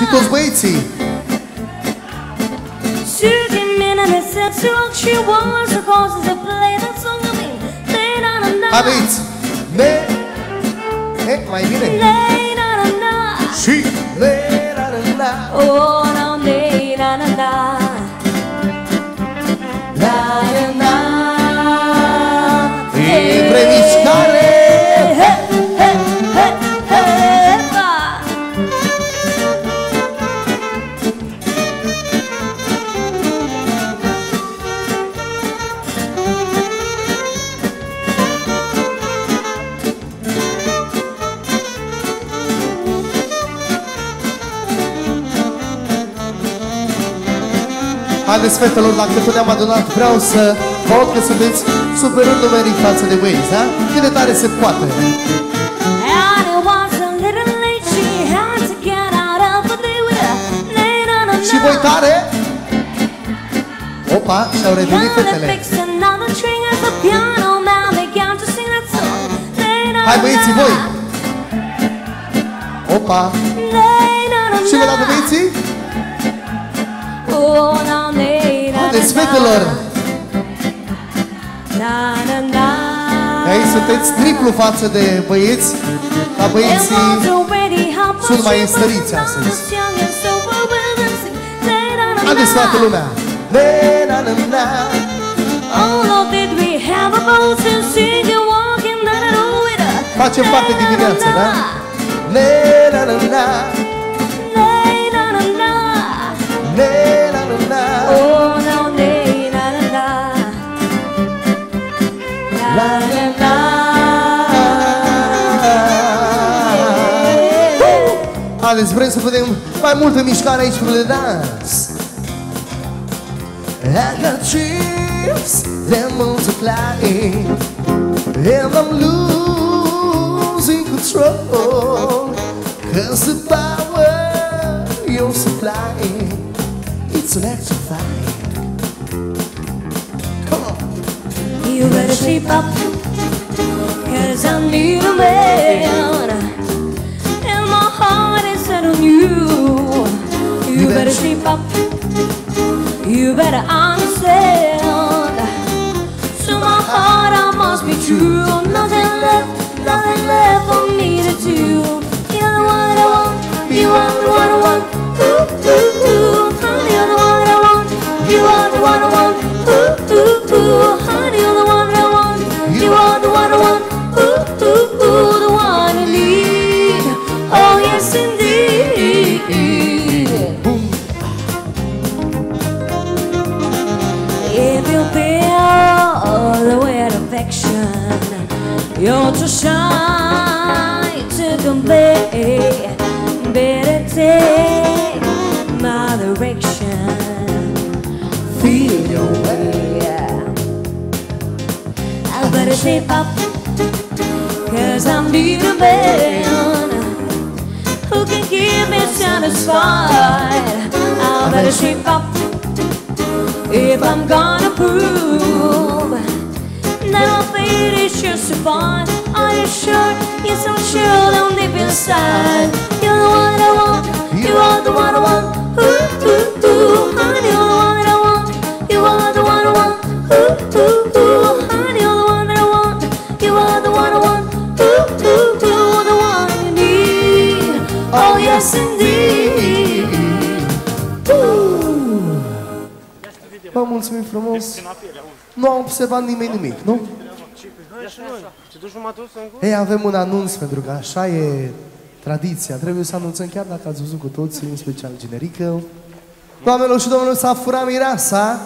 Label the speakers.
Speaker 1: Și toți băieții.
Speaker 2: Shooting men and it said to she was the causes that play that song of me. Lay na na na.
Speaker 1: Hai băieți. Le... E, mai bine.
Speaker 2: Lay na na na.
Speaker 1: Și... Le... La, la, la.
Speaker 2: Oh,
Speaker 1: Haideți, fetelor, dacă tot ne-am adunat, vreau să vă rog că sunteți superior numeric față de băieți, da? Cât de tare se poate.
Speaker 2: And it was a little late, she had to get out of the day with her. Lay na na na.
Speaker 1: Și voi tare? Opa, și-au revenit
Speaker 2: Now they
Speaker 1: fetele.
Speaker 2: fixed another string at the piano, now began to sing that song. Lay na
Speaker 1: Hai
Speaker 2: na
Speaker 1: băieții,
Speaker 2: na.
Speaker 1: voi! Opa!
Speaker 2: Lay na na
Speaker 1: Și vă dată
Speaker 2: na.
Speaker 1: băieții? Haideți,
Speaker 2: na.
Speaker 1: fetelor!
Speaker 2: Na na na.
Speaker 1: Aici sunteți triplu față de băieți, la
Speaker 2: It
Speaker 1: băieții
Speaker 2: was already half past
Speaker 1: sunt mai
Speaker 2: three, but
Speaker 1: înstăriți
Speaker 2: the
Speaker 1: astăzi.
Speaker 2: night was young and so we will sing. Lay na na
Speaker 1: Haideți toată
Speaker 2: na.
Speaker 1: lumea! Le, na, na, na.
Speaker 2: Oh Lord, did we have a boat and sing and walking down the road with her?
Speaker 1: Facem parte dimineața, da? Le, Haideți, vrem să vedem mai multă mișcare aici pe de dans. And the dreams, they're multiplying And I'm losing control. Cause the power you're supplying It's electrifying. Come
Speaker 2: better sleep up, cause I need a man. And my heart is set on you. You better sleep up, you better understand. So my heart, I must be true. Nothing left, nothing left for me to do. You're too shy to convey. Better take my direction. Feel your way. I better shape up, cause I'm need a man who can keep me satisfied. I better shape up if I'm gonna prove fate is justified. Are you sure? Yes, I'm sure down deep inside. You're the one I want. You are the one I want. Ooh, ooh, ooh, honey, you're the one I want. You are the one I want. Ooh, ooh, ooh, honey, you're the one that I want. You are the one I want. Ooh, ooh, ooh, the one you need. Oh yes, indeed. Ooh.
Speaker 1: Vă mulțumim frumos Nu a observat nimeni nimic, nu? Ei, avem un anunț pentru că așa e tradiția. Trebuie să anunțăm chiar dacă ați văzut cu toții, în special generică. Doamnelor și domnilor, s-a furat mireasa